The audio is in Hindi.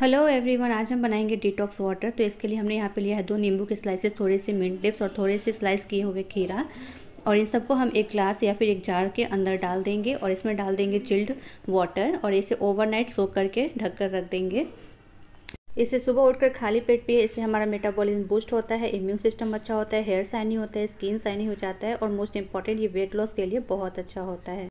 हेलो एवरीवन आज हम बनाएँगे डिटॉक्स वाटर तो इसके लिए हमने यहाँ पे लिया है दो नींबू के स्लाइसेस थोड़े से मिंट डिप्स और थोड़े से स्लाइस किए हुए खीरा। और इन सबको हम एक ग्लास या फिर एक जार के अंदर डाल देंगे और इसमें डाल देंगे चिल्ड वाटर और इसे ओवरनाइट सोक करके ढक कर रख देंगे। इसे सुबह उठकर खाली पेट पिए, इससे हमारा मेटाबॉलिज्म बूस्ट होता है इम्यून सिस्टम अच्छा होता है हेयर साइनी होता है स्किन साइनी हो जाता है और मोस्ट इंपॉर्टेंट ये वेट लॉस के लिए बहुत अच्छा होता है।